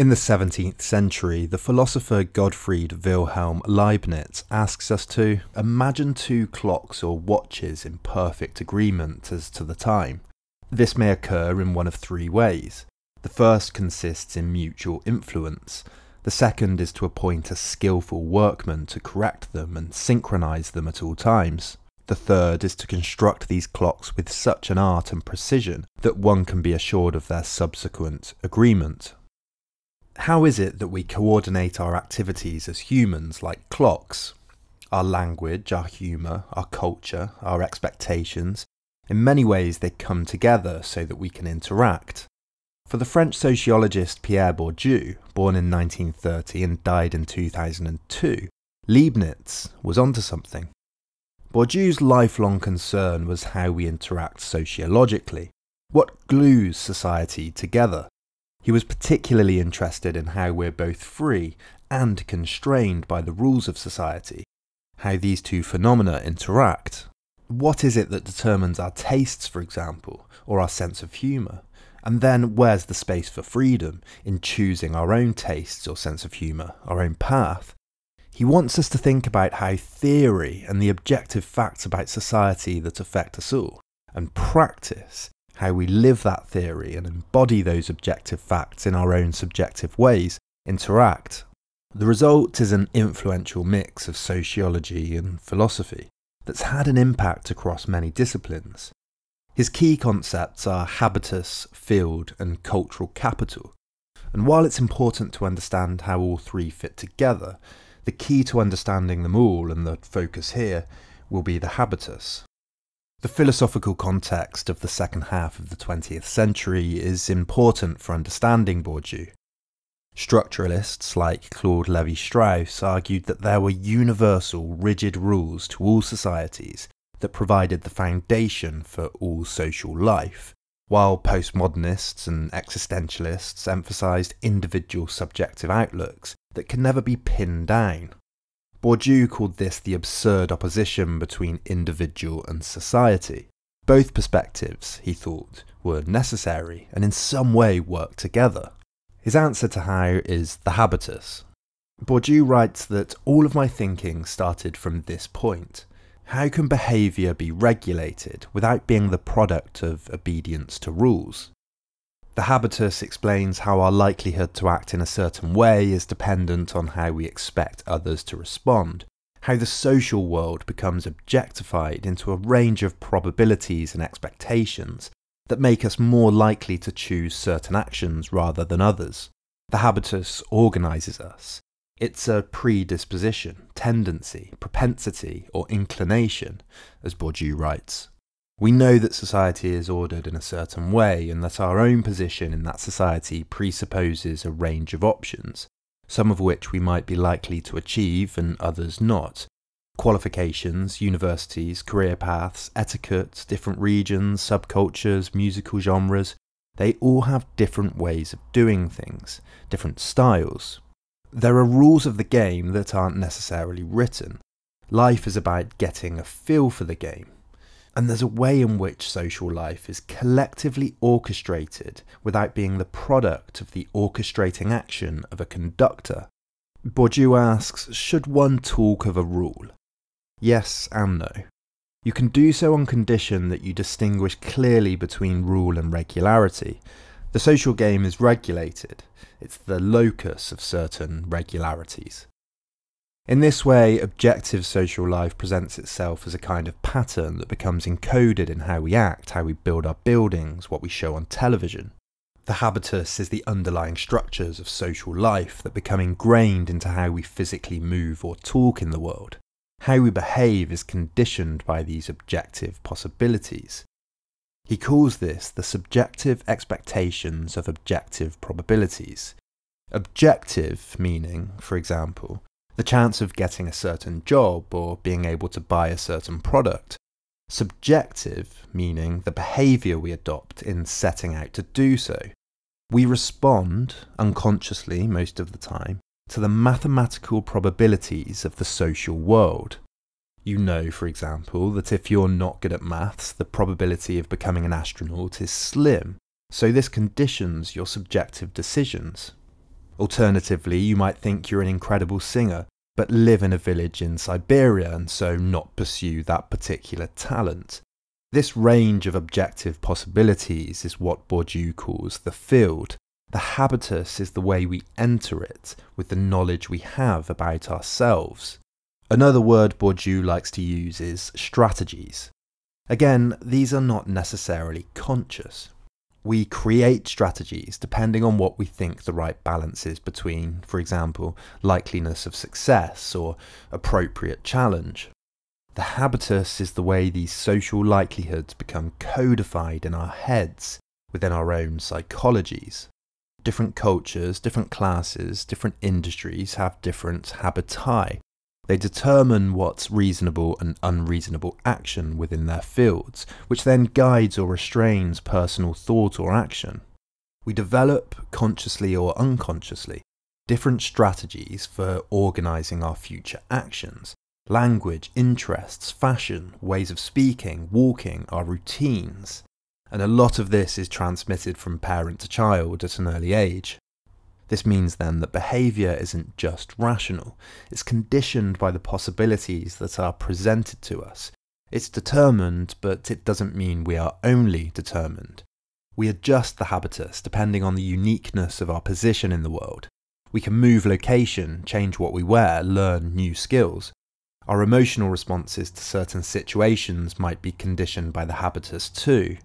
In the 17th century, the philosopher Gottfried Wilhelm Leibniz asks us to imagine two clocks or watches in perfect agreement as to the time. This may occur in one of three ways. The first consists in mutual influence. The second is to appoint a skillful workman to correct them and synchronize them at all times. The third is to construct these clocks with such an art and precision that one can be assured of their subsequent agreement. How is it that we coordinate our activities as humans like clocks? Our language, our humour, our culture, our expectations. In many ways, they come together so that we can interact. For the French sociologist Pierre Bourdieu, born in 1930 and died in 2002, Leibniz was onto something. Bourdieu's lifelong concern was how we interact sociologically, what glues society together, he was particularly interested in how we're both free and constrained by the rules of society, how these two phenomena interact. What is it that determines our tastes, for example, or our sense of humour? And then where's the space for freedom in choosing our own tastes or sense of humour, our own path? He wants us to think about how theory and the objective facts about society that affect us all, and practice how we live that theory and embody those objective facts in our own subjective ways, interact. The result is an influential mix of sociology and philosophy that's had an impact across many disciplines. His key concepts are habitus, field, and cultural capital. And while it's important to understand how all three fit together, the key to understanding them all, and the focus here, will be the habitus. The philosophical context of the second half of the 20th century is important for understanding Bourdieu. Structuralists like Claude Levi Strauss argued that there were universal, rigid rules to all societies that provided the foundation for all social life, while postmodernists and existentialists emphasised individual subjective outlooks that can never be pinned down. Bourdieu called this the absurd opposition between individual and society. Both perspectives, he thought, were necessary and in some way worked together. His answer to how is the habitus. Bourdieu writes that all of my thinking started from this point. How can behaviour be regulated without being the product of obedience to rules? The habitus explains how our likelihood to act in a certain way is dependent on how we expect others to respond, how the social world becomes objectified into a range of probabilities and expectations that make us more likely to choose certain actions rather than others. The habitus organises us. It's a predisposition, tendency, propensity, or inclination, as Bourdieu writes. We know that society is ordered in a certain way and that our own position in that society presupposes a range of options, some of which we might be likely to achieve and others not. Qualifications, universities, career paths, etiquette, different regions, subcultures, musical genres, they all have different ways of doing things, different styles. There are rules of the game that aren't necessarily written. Life is about getting a feel for the game, and there's a way in which social life is collectively orchestrated without being the product of the orchestrating action of a conductor. Bourdieu asks, should one talk of a rule? Yes and no. You can do so on condition that you distinguish clearly between rule and regularity. The social game is regulated, it's the locus of certain regularities. In this way, objective social life presents itself as a kind of pattern that becomes encoded in how we act, how we build our buildings, what we show on television. The habitus is the underlying structures of social life that become ingrained into how we physically move or talk in the world. How we behave is conditioned by these objective possibilities. He calls this the subjective expectations of objective probabilities. Objective meaning, for example, the chance of getting a certain job or being able to buy a certain product. Subjective, meaning the behaviour we adopt in setting out to do so. We respond, unconsciously most of the time, to the mathematical probabilities of the social world. You know, for example, that if you're not good at maths, the probability of becoming an astronaut is slim, so this conditions your subjective decisions. Alternatively, you might think you're an incredible singer, but live in a village in Siberia and so not pursue that particular talent. This range of objective possibilities is what Bourdieu calls the field. The habitus is the way we enter it with the knowledge we have about ourselves. Another word Bourdieu likes to use is strategies. Again, these are not necessarily conscious we create strategies depending on what we think the right balance is between, for example, likeliness of success or appropriate challenge. The habitus is the way these social likelihoods become codified in our heads within our own psychologies. Different cultures, different classes, different industries have different habiti, they determine what's reasonable and unreasonable action within their fields, which then guides or restrains personal thought or action. We develop, consciously or unconsciously, different strategies for organising our future actions. Language, interests, fashion, ways of speaking, walking, our routines. And a lot of this is transmitted from parent to child at an early age. This means then that behaviour isn't just rational, it's conditioned by the possibilities that are presented to us. It's determined, but it doesn't mean we are only determined. We adjust the habitus depending on the uniqueness of our position in the world. We can move location, change what we wear, learn new skills. Our emotional responses to certain situations might be conditioned by the habitus too.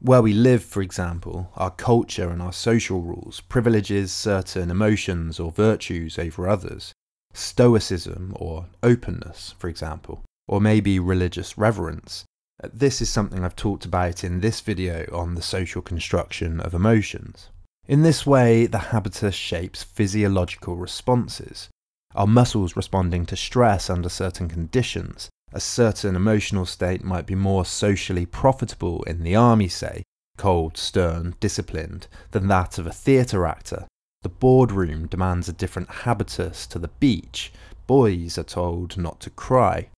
Where we live, for example, our culture and our social rules privileges certain emotions or virtues over others. Stoicism or openness, for example, or maybe religious reverence. This is something I've talked about in this video on the social construction of emotions. In this way, the habitus shapes physiological responses. Our muscles responding to stress under certain conditions, a certain emotional state might be more socially profitable in the army, say, cold, stern, disciplined, than that of a theatre actor. The boardroom demands a different habitus to the beach. Boys are told not to cry.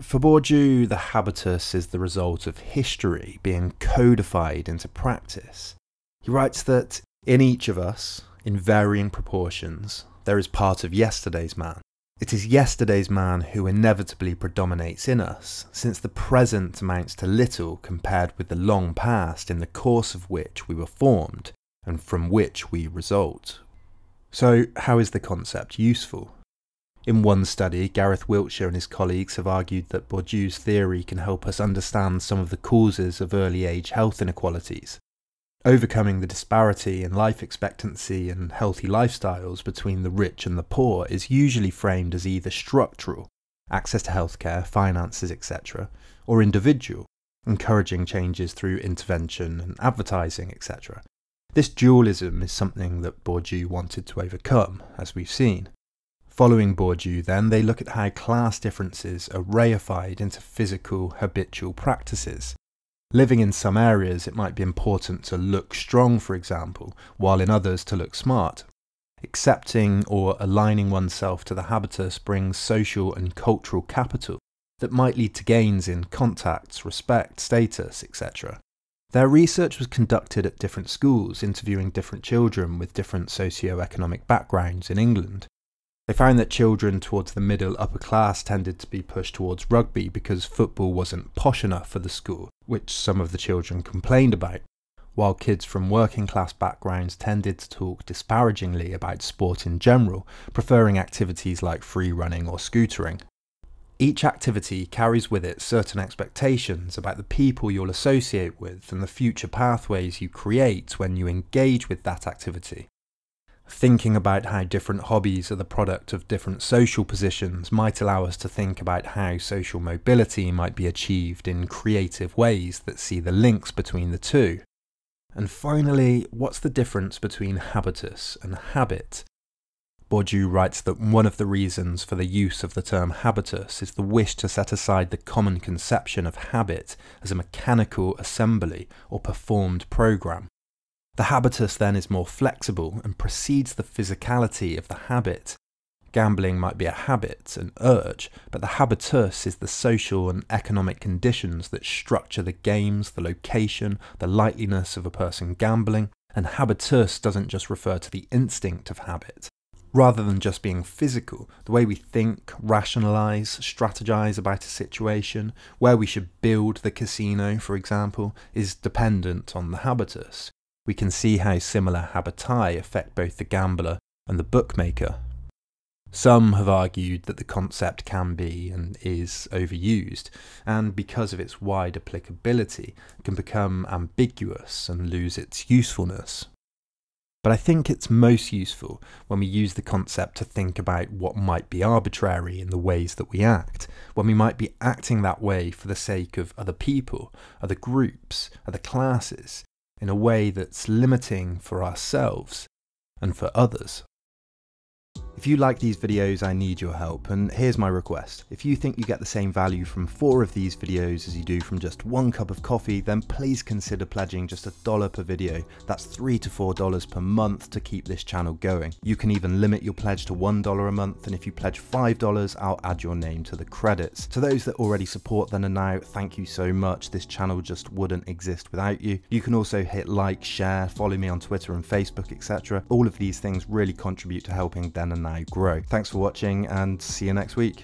For Bourdieu, the habitus is the result of history being codified into practice. He writes that in each of us, in varying proportions, there is part of yesterday's man, it is yesterday's man who inevitably predominates in us, since the present amounts to little compared with the long past in the course of which we were formed, and from which we result. So, how is the concept useful? In one study, Gareth Wiltshire and his colleagues have argued that Bourdieu's theory can help us understand some of the causes of early age health inequalities, Overcoming the disparity in life expectancy and healthy lifestyles between the rich and the poor is usually framed as either structural, access to healthcare, finances, etc., or individual, encouraging changes through intervention and advertising, etc. This dualism is something that Bourdieu wanted to overcome, as we've seen. Following Bourdieu, then, they look at how class differences are reified into physical, habitual practices, Living in some areas, it might be important to look strong, for example, while in others to look smart. Accepting or aligning oneself to the habitus brings social and cultural capital that might lead to gains in contacts, respect, status, etc. Their research was conducted at different schools, interviewing different children with different socio-economic backgrounds in England, they found that children towards the middle upper class tended to be pushed towards rugby because football wasn't posh enough for the school, which some of the children complained about, while kids from working class backgrounds tended to talk disparagingly about sport in general, preferring activities like free running or scootering. Each activity carries with it certain expectations about the people you'll associate with and the future pathways you create when you engage with that activity. Thinking about how different hobbies are the product of different social positions might allow us to think about how social mobility might be achieved in creative ways that see the links between the two. And finally, what's the difference between habitus and habit? Bourdieu writes that one of the reasons for the use of the term habitus is the wish to set aside the common conception of habit as a mechanical assembly or performed program the habitus then is more flexible and precedes the physicality of the habit. Gambling might be a habit, an urge, but the habitus is the social and economic conditions that structure the games, the location, the likeliness of a person gambling, And habitus doesn't just refer to the instinct of habit. Rather than just being physical, the way we think, rationalise, strategize about a situation, where we should build the casino, for example, is dependent on the habitus. We can see how similar habiti affect both the gambler and the bookmaker. Some have argued that the concept can be and is overused, and because of its wide applicability, can become ambiguous and lose its usefulness. But I think it's most useful when we use the concept to think about what might be arbitrary in the ways that we act, when we might be acting that way for the sake of other people, other groups, other classes, in a way that's limiting for ourselves and for others. If you like these videos, I need your help, and here's my request. If you think you get the same value from four of these videos as you do from just one cup of coffee, then please consider pledging just a dollar per video. That's three to four dollars per month to keep this channel going. You can even limit your pledge to one dollar a month, and if you pledge five dollars, I'll add your name to the credits. To those that already support Then and Now, thank you so much. This channel just wouldn't exist without you. You can also hit like, share, follow me on Twitter and Facebook, etc. All of these things really contribute to helping Then and Now grow. Thanks for watching and see you next week.